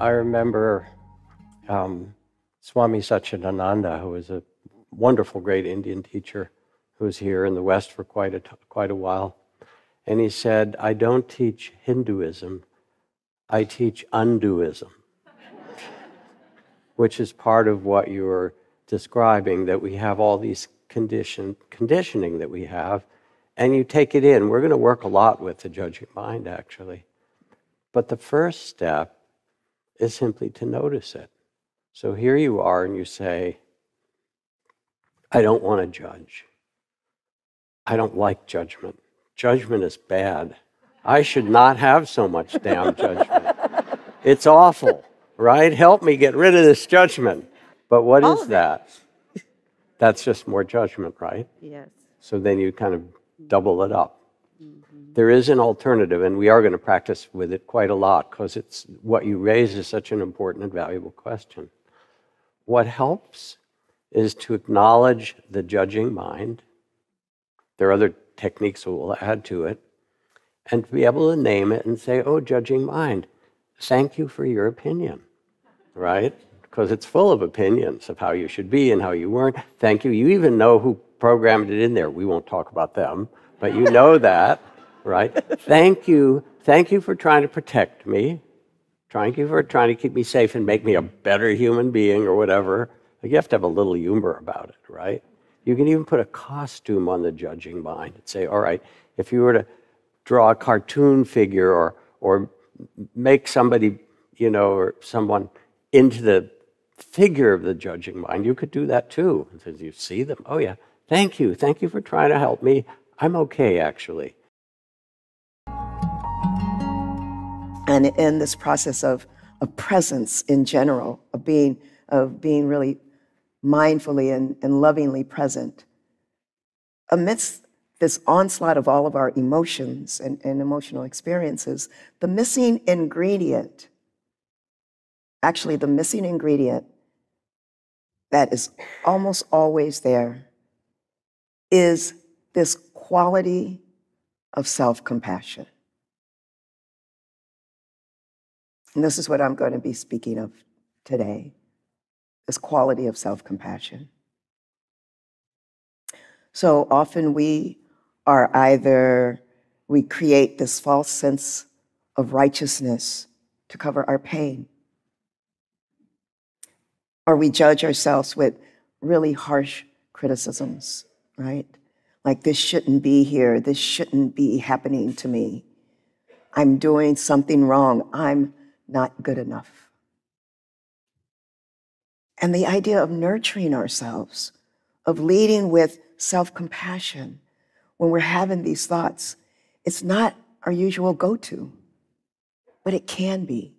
I remember um, Swami Satchidananda, who was a wonderful, great Indian teacher who was here in the West for quite a, quite a while. And he said, I don't teach Hinduism, I teach undoism, which is part of what you were describing, that we have all these condition, conditioning that we have, and you take it in. We're going to work a lot with the judging mind, actually. But the first step is simply to notice it. So here you are, and you say, I don't want to judge. I don't like judgment. Judgment is bad. I should not have so much damn judgment. It's awful, right? Help me get rid of this judgment. But what All is that? That's just more judgment, right? Yes. So then you kind of double it up. There is an alternative, and we are going to practice with it quite a lot because it's what you raise is such an important and valuable question. What helps is to acknowledge the judging mind. There are other techniques we'll add to it, and to be able to name it and say, "Oh, judging mind, thank you for your opinion." Right? Because it's full of opinions of how you should be and how you weren't. Thank you. You even know who programmed it in there. We won't talk about them, but you know that, right? Thank you. Thank you for trying to protect me. Thank you for trying to keep me safe and make me a better human being or whatever. Like you have to have a little humor about it, right? You can even put a costume on the judging mind and say, all right, if you were to draw a cartoon figure or or make somebody, you know, or someone into the figure of the judging mind, you could do that too. You see them. Oh yeah, thank you. Thank you for trying to help me. I'm okay actually. And in this process of, of presence in general, of being, of being really mindfully and, and lovingly present, amidst this onslaught of all of our emotions and, and emotional experiences, the missing ingredient, actually, the missing ingredient that is almost always there is this quality of self compassion. And this is what I'm going to be speaking of today this quality of self compassion. So often we are either, we create this false sense of righteousness to cover our pain, or we judge ourselves with really harsh criticisms, right? Like, this shouldn't be here, this shouldn't be happening to me. I'm doing something wrong. I'm not good enough. And the idea of nurturing ourselves, of leading with self compassion when we're having these thoughts, it's not our usual go to, but it can be.